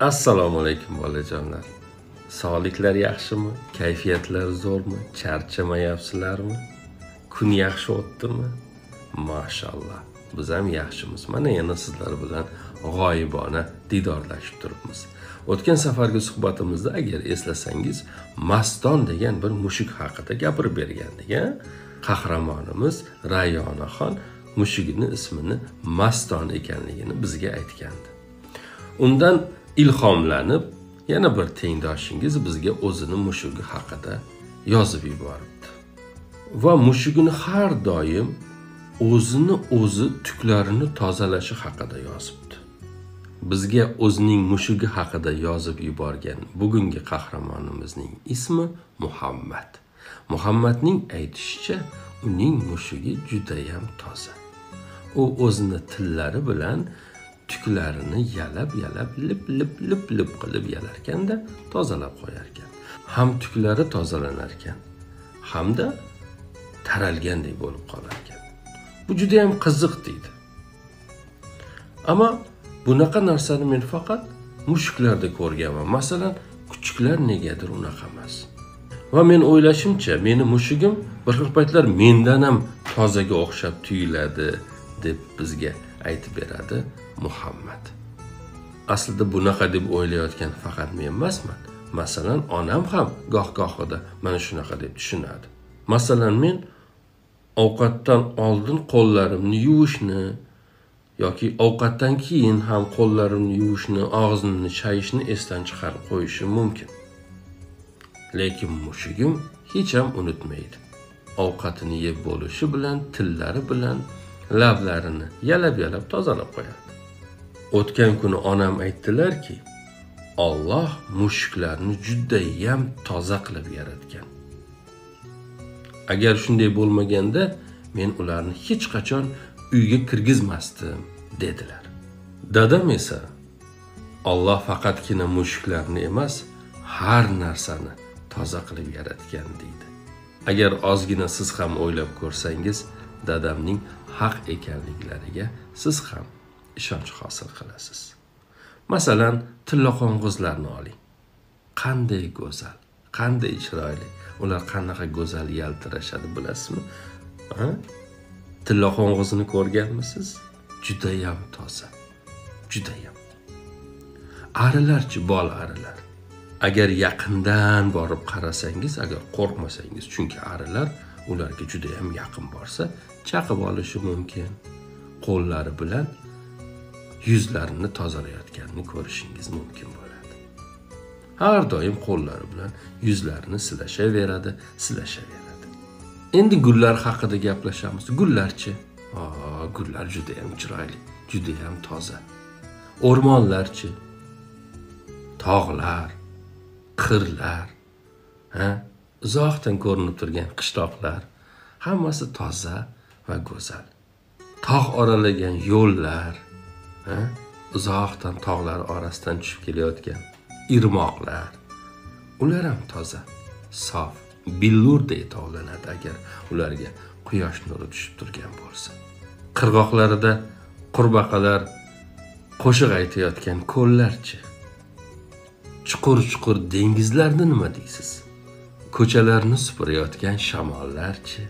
assalomu alaykum bolajonlar sog'liklar yaxshimi? Kayfiyatlar zo'rmi? Charchamayapsizlarmi kun yaxshi o'tdimi? Mashalloh biz ham yaxshimiz. Mana yana sizlar bilan g'oyibona diydorlashib turibmiz. O'tgan safargi suhbatimizda agar eslasangiz maston degan bir mushuk haqida gapirib bergandik a qahramonimiz rayonaxon mushugini ismini maston ekanligini bizga aytgandi. Undan ilhomlanib yana bir tengdoshingiz bizga o'zini mushugi haqida yozib yuboribdi. Va mushugini har doim o'zini o'zi tuklarini tozalashi haqida yozibdi. Bizga o'zining mushugi haqida yozib yuborgan bugungi qahramonimizning ismi muhammad. Muhammadning aytishicha uning mushugi judayam toza. U o'zini tillari bilan tuklarini yalab yalab lip lip lip lip qilib yalarkanda tozalab qo'yar ekan ham tuklari tozalanar ekan hamda taralgandek bo'lib qolar ekan bu judayam qiziq deydi. Ammo bunaqa narsani men faqat mushuklarda ko'rganman. Masalan kuchuklar negadir unaqa emas. Va men o'ylashimcha meni mushugim bir xil paytlar mendan ham tozaga o'xshab tuyuladi deb bizga aytib beradi. Muhammad. Aslida bunaqa deb o'ylayotgan faqat men emasman. Masalan onam ham goh gohida mana shunaqa deb tushunadi. Masalan men ovqatdan oldin qo'llarimni yuvishni yoki ovqatdan keyin ham qo'llarimni yuvishni og'zimni chayishni esdan chiqarib qo'yishim mumkin. Lekin mushugim hech ham unutmaydi. Ovqatini yeb bo'lishi bilan tillari bilan lablarini yalab yalab tozalab qo'yadi. O'tgan kuni onam aytdilarki olloh mushuklarni judayam toza qilib yaratgan. Agar shunday bo'lmaganda men ularni hech qachon uyga kirgizmasdim dedilar. Dadam esa olloh faqatgina mushuklarni emas har narsani toza qilib yaratgan deydi. Agar ozgina siz ham o'ylab ko'rsangiz dadamning haq ekanliklariga siz ham ishonch hosil qilasiz. Masalan tillaqo'ng'izlarni oling. Qanday go'zal qanday chiroyli ular qanaqa go'zal yaltirashadi bilasizmi? Ha? Tillaqo'ng'izni ko'rganmisiz? Judayam toza judayam. Arilarchi bol arilar. Agar yaqindan borib qarasangiz agar qo'rqmasangiz chunki arilar ularga judayam yaqin borsa chaqib olishi mumkin. Qo'llari bilan yuzlarini tozalayotganini ko'rishingiz mumkin bo'ladi. Har doim qo'llari bilan yuzlarini silashaveradi silashaveradi. Endi gullar haqida gaplashamiz. Gullarchi? Gullar judayam chiroyli judayam toza. O'rmonlarchi? Tog'lar qirlar ha? Uzoqdan ko'rinib turgan qishloqlar hammasi toza va go'zal. Tog' oralagan yo'llar uzoqdan tog'lar orasidan tushib kelayotgan irmoqlar. Ular ham toza sof billurday tovlanadi agar ularga quyosh nuri tushib turgan bo'lsa. Qirg'oqlarida qurbaqalar qo'shiq aytayotgan ko'llarchi. Chuqur chuqur dengizlarni nima deysiz? Ko'chalarni supurayotgan shamollarchi.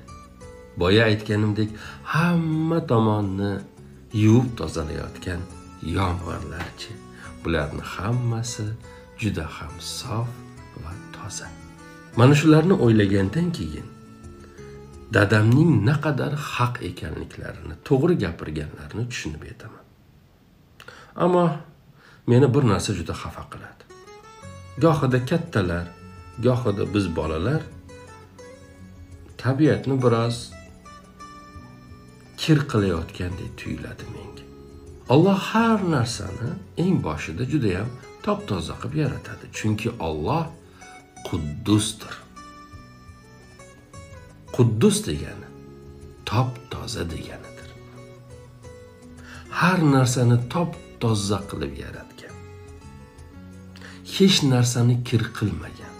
Boya aytganimdek hamma tomonni yuvib tozalayotgan yomg'irlarchi. Bularni hammasi juda ham sof va toza. Mana shularni o'ylagandan keyin dadamning naqadar haq ekanliklarini to'g'ri gapirganlarini tushunib yetaman ammo meni bir narsa juda xafa qiladi. Gohida kattalar gohida biz bolalar tabiatni biroz kir qilayotgandek tuyuladi menga. Alloh har narsani eng boshida judayam top toza qilib yaratadi. Chunki olloh quddusdir. Quddus degani top toza deganidir. Har narsani top toza qilib yaratgan. Hech narsani kir qilmagan.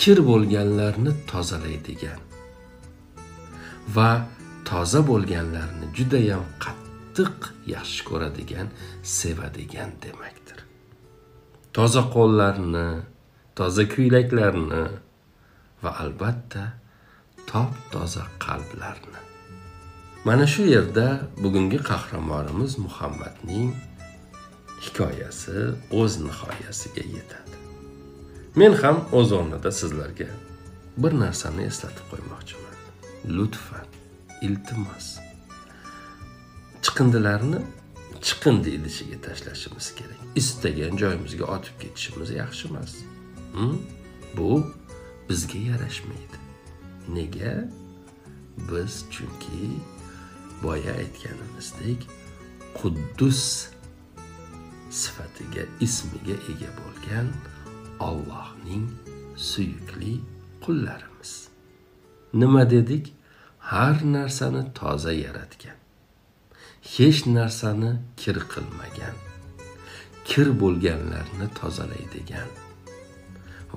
Kir bo'lganlarni tozalaydigan va toza bo'lganlarni judayam qattiq yaxshi ko'radigan sevadigan demakdir. Toza qo'llarni toza ko'ylaklarni va albatta top toza qalblarni. Mana shu yerda bugungi qahramonimiz muhammadning hikoyasi o'z nihoyasiga yetadi. Men ham o'z o'rnida sizlarga bir narsani eslatib qo'ymoqchiman. Lutfan. Iltimos. Chiqindilarni chiqindi idishiga tashlashimiz kerak. Istagan joyimizga otib ketishimiz yaxshi emas. Hmm? Bu bizga yarashmaydi. Nega? Biz chunki boya aytganimizdek quddus sifatiga ismiga ega bo'lgan Allohning suyukli qullarimiz. Nima dedik? Har narsani toza yaratgan. Hech narsani kir qilmagan. Kir bo'lganlarni tozalaydigan.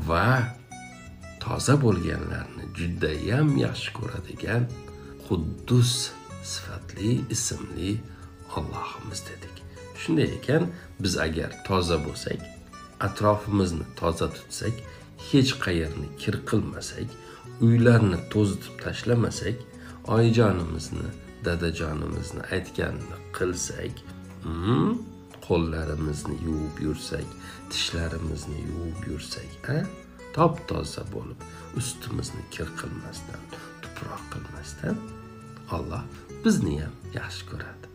Va toza bo'lganlarni judayam yaxshi ko'radigan quddus sifatli ismli Allohimiz dedik. Shunday ekan biz agar toza bo'lsak atrofimizni toza tutsak hech qayerni kir qilmasak uylarni to'zitib tashlamasak oyijonimizni dadajonimizni aytganini qilsak hmm, qo'llarimizni yuvib yursak tishlarimizni yuvib yursak a top toza bo'lib ustimizni kir qilmasdan tuproq qilmasdan Alloh bizni ham yaxshi ko'radi.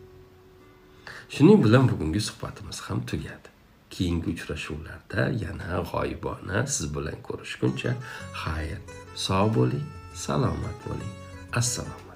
Shuning bilan bugungi suhbatimiz ham tugadi. Keyingi uchrashuvlarda yana g'oyibona siz bilan ko'rishguncha xayr sog' bo'ling salomat bo'ling. Assalam.